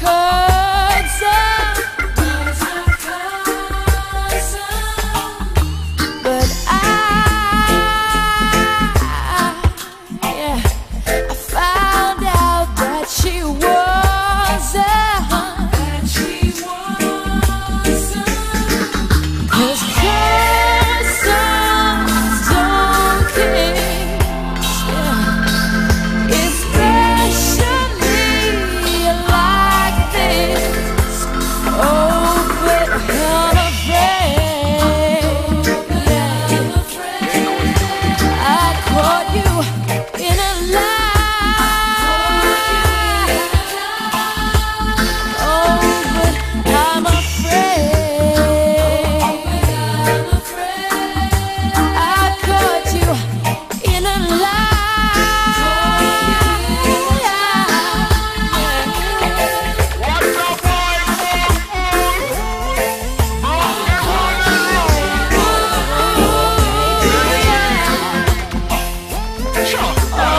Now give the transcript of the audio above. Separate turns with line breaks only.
Come. Oh.